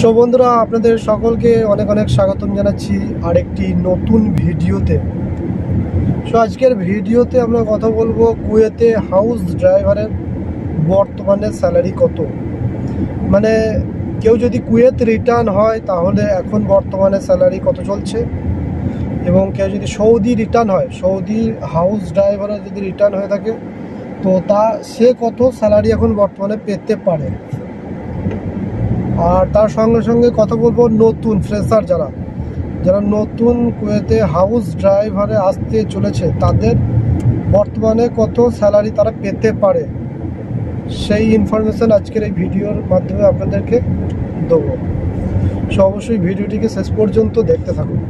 So বন্ধুরা, আপনাদের সকলকে অনেক অনেক স্বাগতম জানাচ্ছি আরেকটি নতুন ভিডিওতে। সো আজকের ভিডিওতে আমরা কথা বলব কুয়েতে হাউস ড্রাইভারের বর্তমানে স্যালারি কত। মানে কেউ যদি কুয়েত রিটার্ন হয়, তাহলে এখন বর্তমানে স্যালারি কত চলছে? এবং কেউ যদি সৌদি রিটার্ন হয়, সৌদি হাউস ড্রাইভারের যদি রিটার্ন হয়ে থাকে, তো তা সে কত স্যালারি এখন বর্তমানে পেতে পারে? আর তার সঙ্গে সঙ্গে কথা বলব নতুন ফ্রেশার যারা। যারা নতুন কুয়েতে হাউস ড্রাইভারে আসতে চলেছে, তাদের বর্তমানে কত স্যালারি তারা পেতে পারে, সেই ইনফরমেশান আজকের এই ভিডিওর মাধ্যমে আপনাদেরকে দেবো। সো অবশ্যই ভিডিওটিকে শেষ পর্যন্ত দেখতে থাকুন।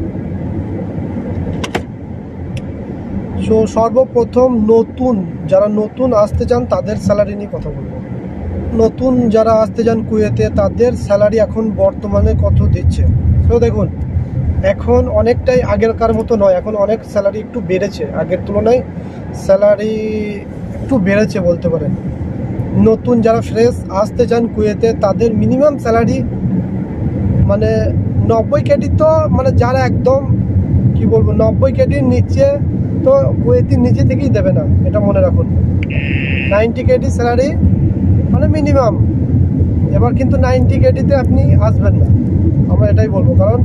সো সর্বপ্রথম নতুন, যারা নতুন আসতে চান, তাদের স্যালারি নিয়ে কথা বলব। নতুন যারা আসতে চান কুয়েতে, তাদের স্যালারি এখন বর্তমানে কত দিচ্ছে? তো দেখুন, এখন অনেকটাই আগেরকার মতো নয়, এখন অনেক স্যালারি একটু বেড়েছে। আগের তুলনায় স্যালারি একটু বেড়েছে বলতে পারেন। নতুন যারা ফ্রেশ আসতে চান কুয়েতে, তাদের মিনিমাম স্যালারি মানে নব্বই কেডি তো মানে যারা একদম, কি বলব, নব্বই কেডির নিচে তো কুয়েতির নিচে থেকেই দেবে না, এটা মনে রাখুন। নাইনটি কেডি স্যালারি মানে মিনিমাম এবার কিন্তু নাইনটি কেডিতে আপনি আসবেন না। আমরা এটাই বলব, কারণ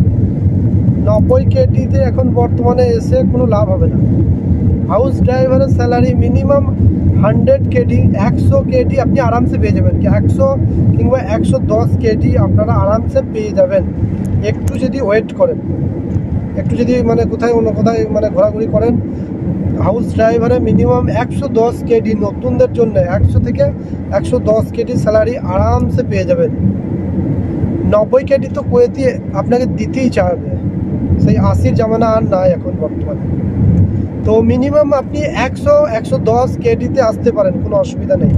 নব্বই কেটিতে এখন বর্তমানে এসে কোনো লাভ হবে না। হাউস ড্রাইভারের স্যালারি মিনিমাম হান্ড্রেড কেডি একশো কেডি আপনি আরামসে পেয়ে যাবেন। কি একশো কিংবা একশো দশ কেডি আপনারা আরামসে পেয়ে যাবেন। একটু যদি ওয়েট করেন, একটু যদি মানে কোথায় অন্য কোথায় মানে ঘোরাঘুরি করেন হাউস ড্রাইভারে মিনিমাম একশো দশ কেডি নতুনদের জন্য একশো থেকে একশো দশ কেডি স্যালারি আরামসে পেয়ে যাবেন। নব্বই কেডি তো কুয়েতি আপনাকে দিতেই চাইবে। সেই আশির জামানা আর নাই এখন বর্তমানে। তো মিনিমাম আপনি একশো একশো দশ কেডিতে আসতে পারেন, কোনো অসুবিধা নেই।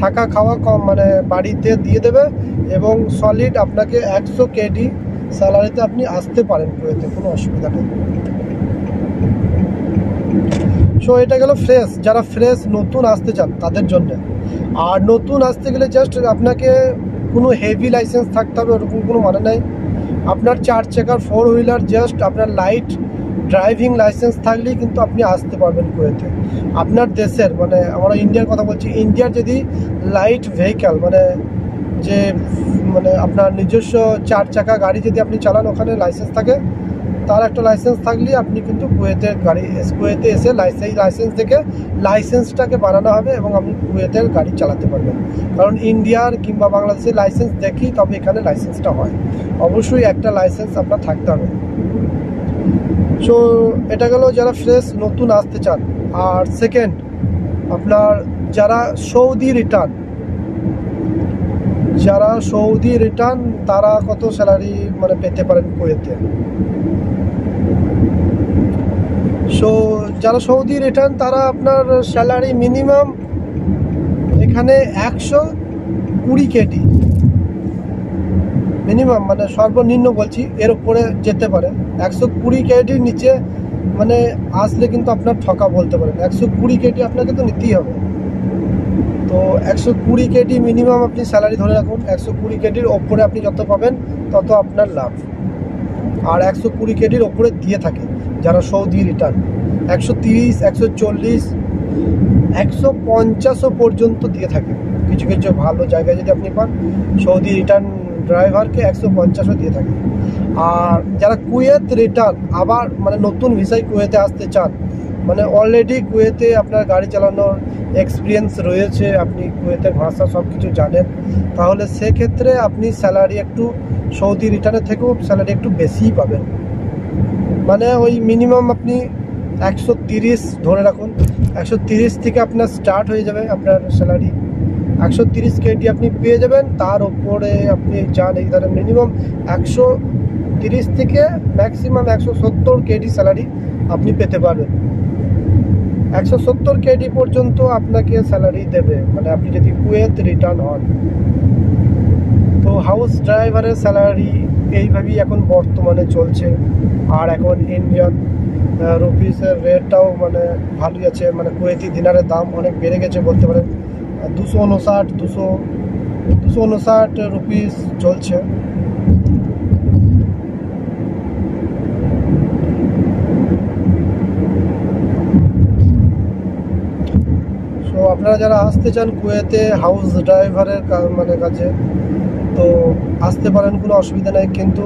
থাকা খাওয়া কম মানে বাড়িতে দিয়ে দেবে এবং সলিড আপনাকে একশো কেডি স্যালারিতে আপনি আসতে পারেন কুয়েতে, কোনো অসুবিধা নেই। সো এটা গেল ফ্রেশ যারা ফ্রেশ নতুন আসতে চান তাদের জন্য। আর নতুন আসতে গেলে জাস্ট আপনাকে কোনো হেভি লাইসেন্স থাকতে হবে, ওরকম কোনো মানে নাই। আপনার চার চাকার ফোর হুইলার জাস্ট আপনার লাইট ড্রাইভিং লাইসেন্স থাকলেই কিন্তু আপনি আসতে পারবেন কুয়েতে। আপনার দেশের মানে আমরা ইন্ডিয়ার কথা বলছি, ইন্ডিয়ার যদি লাইট ভেহিক্যাল মানে যে মানে আপনার নিজস্ব চার চাকা গাড়ি যদি আপনি চালান, ওখানে লাইসেন্স থাকে তার একটা লাইসেন্স থাকলেই আপনি কিন্তু কুয়েতের গাড়ি কুয়েতে এসে লাইসেন্স লাইসেন্স থেকে লাইসেন্সটাকে বানানো হবে এবং আপনি কুয়েতের গাড়ি চালাতে পারবেন। কারণ ইন্ডিয়ার কিংবা বাংলাদেশের লাইসেন্স দেখি তবে এখানে লাইসেন্সটা হয়। অবশ্যই একটা লাইসেন্স আপনার থাকতে হবে। সো এটা গেল যারা ফ্রেশ নতুন আসতে চান। আর সেকেন্ড আপনার যারা সৌদি রিটার্ন যারা সৌদি রিটার্ন তারা কত স্যালারি মানে পেতে পারেন কুয়েতে। সো যারা সৌদি রিটার্ন তারা আপনার স্যালারি মিনিমাম এখানে একশো কুড়ি কেডি মিনিমাম মানে সর্বনিম্ন বলছি, এর উপরে যেতে পারে। একশো কুড়ি কেটির নিচে মানে আসলে কিন্তু আপনার ঠকা বলতে পারেন। একশো কুড়ি কেটি আপনাকে তো নিতেই হবে। তো একশো কুড়ি কেডি মিনিমাম আপনি স্যালারি ধরে রাখুন। একশো কুড়ি কেডির ওপরে আপনি যত পাবেন, তত আপনার লাভ। আর একশো কুড়ি কেডির ওপরে দিয়ে থাকে, যারা সৌদি রিটার্ন একশো তিরিশ, একশো চল্লিশ, একশো পঞ্চাশও পর্যন্ত দিয়ে থাকে। কিছু কিছু ভালো জায়গায় যদি আপনি পান, সৌদি রিটার্ন ড্রাইভারকে একশো পঞ্চাশও দিয়ে থাকে। আর যারা কুয়েত রিটার্ন আবার মানে নতুন ভিসায় কুয়েতে আসতে চান মানে অলরেডি কুয়েতে আপনার গাড়ি চালানোর এক্সপিরিয়েন্স রয়েছে, আপনি কুয়েতের ভাষা সব কিছু জানেন। তাহলে সেক্ষেত্রে আপনি স্যালারি একটু সৌদি রিটার্নের থেকেও স্যালারি একটু বেশিই পাবেন। মানে ওই মিনিমাম আপনি একশো তিরিশ ধরে রাখুন। একশো তিরিশ থেকে আপনার স্টার্ট হয়ে যাবে আপনার স্যালারি একশো তিরিশ কেডি আপনি পেয়ে যাবেন, তার ওপরে আপনি যান এই ধরেন মিনিমাম একশো তিরিশ থেকে ম্যাক্সিমাম একশো সত্তর কেডি স্যালারি আপনি পেতে পারবেন। একশো সত্তর কেডি পর্যন্ত আপনাকে স্যালারি দেবে। মানে আপনি যদি কুয়েত রিটার্ন হন। তো হাউস ড্রাইভারের স্যালারি এইভাবেই এখন বর্তমানে চলছে। আর এখন ইন্ডিয়ান রুপিসের রেটটাও মানে ভালোই আছে। মানে কুয়েতি দিনারের দাম অনেক বেড়ে গেছে বলতে পারেন। দুশো উনষাট, দুশো দুশো উনষাট রুপিস চলছে। আপনারা যারা আসতে চান কুয়েতে হাউস ড্রাইভারের মানে কাছে, তো আসতে পারেন, কোনো অসুবিধা নেই। কিন্তু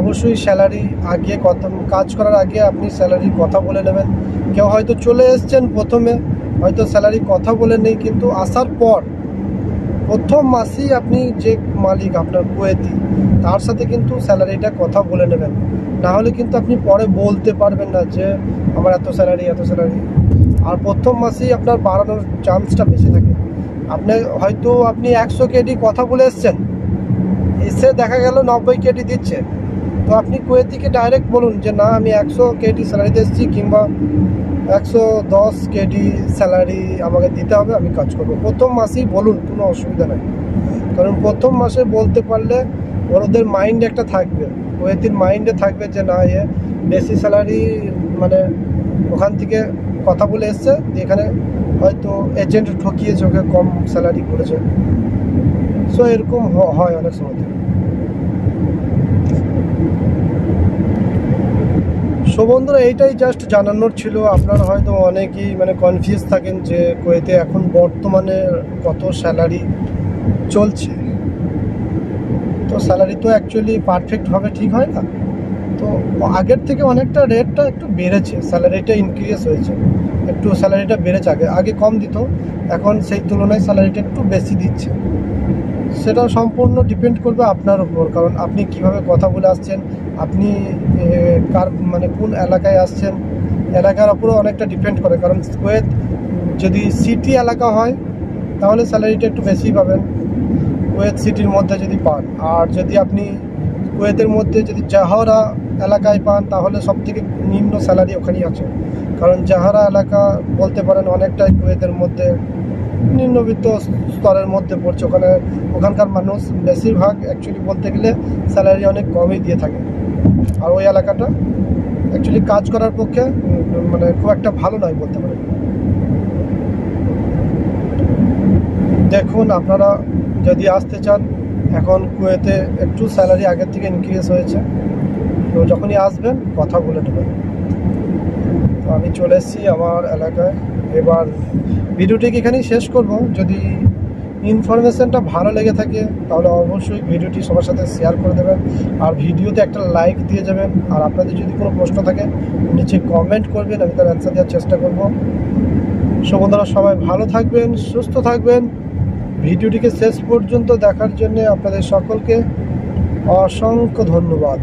অবশ্যই স্যালারি আগে কথা কাজ করার আগে আপনি স্যালারির কথা বলে নেবেন। কেউ হয়তো চলে এসছেন প্রথমে, হয়তো স্যালারি কথা বলে নেই, কিন্তু আসার পর প্রথম মাসেই আপনি যে মালিক আপনার কুয়েতি, তার সাথে কিন্তু স্যালারিটা কথা বলে নেবেন। না হলে কিন্তু আপনি পরে বলতে পারবেন না যে, আমার এত স্যালারি এত স্যালারি আর প্রথম মাসেই আপনার বাড়ানোর চান্সটা বেশি থাকে। আপনি হয়তো আপনি একশো কেডি কথা বলে এসছেন। এসে দেখা গেল নব্বই কেডি দিচ্ছে। তো আপনি কুয়েতিকে ডাইরেক্ট বলুন যে, না, আমি একশো কেডি স্যালারিতে এসেছি কিংবা একশো দশ কেডি স্যালারি আমাকে দিতে হবে, আমি কাজ করব। প্রথম মাসেই বলুন, কোনো অসুবিধা নেই। কারণ প্রথম মাসে বলতে পারলে ওদের মাইন্ড একটা থাকবে। কুয়েতির মাইন্ডে থাকবে যে, না, এ বেশি স্যালারি মানে ওখান থেকে কথা বলে এসছে এখানে হয়তো এজেন্ট ঠকিয়েছে, ওকে কম স্যালারি করেছে। সো এরকম হয় অনেক সময়। সো বন্ধুরা, এইটাই জাস্ট জানানোর ছিল। আপনারা হয়তো অনেকেই মানে কনফিউজ থাকেন যে কুয়েতে এখন বর্তমানে কত স্যালারি চলছে। তো স্যালারি তো অ্যাকচুয়ালি পারফেক্ট হবে ঠিক হয় না? তো আগের থেকে অনেকটা রেটটা একটু বেড়েছে স্যালারিটা ইনক্রিজ হয়েছে। একটু স্যালারিটা বেড়েছে আগে আগে কম দিত, এখন সেই তুলনায় স্যালারিটা একটু বেশি দিচ্ছে। সেটা সম্পূর্ণ ডিপেন্ড করবে আপনার উপর, কারণ আপনি কীভাবে কথা বলে আসছেন, আপনি কার মানে কোন এলাকায় আসছেন, এলাকার উপরেও অনেকটা ডিপেন্ড করে, কারণ কুয়েত যদি সিটি এলাকা হয়, তাহলে স্যালারিটা একটু বেশি পাবেন। কুয়েত সিটির মধ্যে যদি পান, আর যদি আপনি কুয়েতের মধ্যে যদি জাহারা এলাকায় পান, তাহলে সব থেকে নিম্ন স্যালারি ওখানেই আছে। কারণ জাহারা এলাকা বলতে পারেন অনেকটাই কুয়েতের মধ্যে, নিম্নবিত্ত স্তরের মধ্যে পড়ছে, ওখানে ওখানকার মানুষ বেশিরভাগ অ্যাকচুয়ালি বলতে গেলে স্যালারি অনেক কমই দিয়ে থাকে। আর ওই এলাকাটা অ্যাকচুয়ালি কাজ করার পক্ষে মানে খুব একটা ভালো নয় বলতে পারেন। দেখুন, আপনারা যদি আসতে চান, এখন কুয়েতে একটু স্যালারি আগের থেকে ইনক্রিজ হয়েছে। তো যখনই আসবেন, কথা বলে নেবেন। তো আমি চলে এসেছি আমার এলাকায়। এবার ভিডিওটিকে এখানেই শেষ করব? যদি ইনফরমেশনটা ভালো লেগে থাকে, তাহলে অবশ্যই ভিডিওটি সবার সাথে শেয়ার করে দেবেন। আর ভিডিওতে একটা লাইক দিয়ে যাবেন। আর আপনাদের যদি কোনো প্রশ্ন থাকে, নিচে কমেন্ট করবেন, আমি তার অ্যান্সার দেওয়ার চেষ্টা করব। সো বন্ধুরা, সবাই ভালো থাকবেন, সুস্থ থাকবেন। ভিডিওটিকে শেষ পর্যন্ত দেখার জন্য আপনাদের সকলকে অসংখ্য ধন্যবাদ।